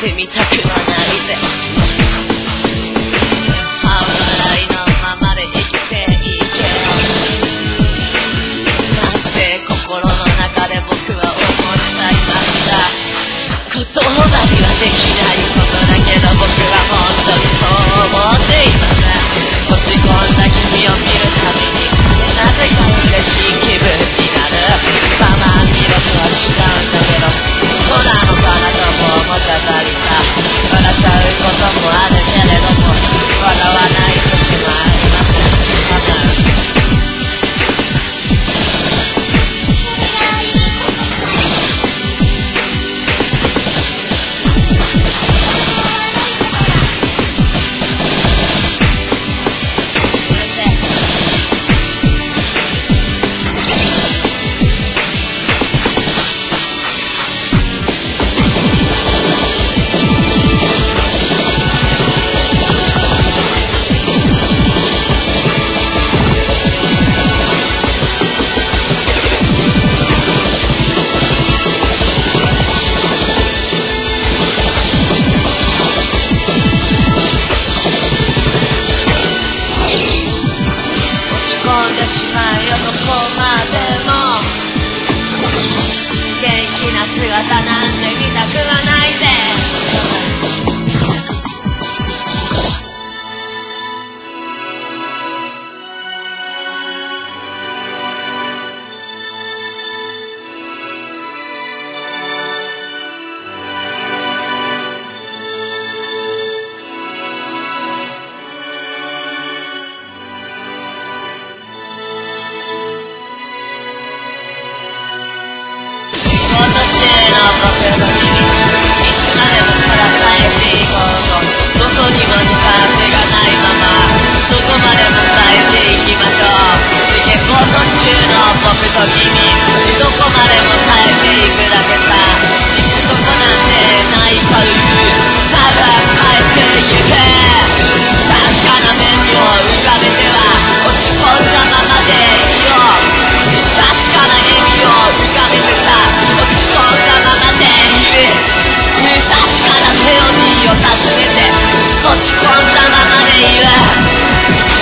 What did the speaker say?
てみたくはないぜ。笑いのままで生きていけ。なんて心の中で僕は思っちゃいました。言葉にはでき Satanás. こんなままでいいわ。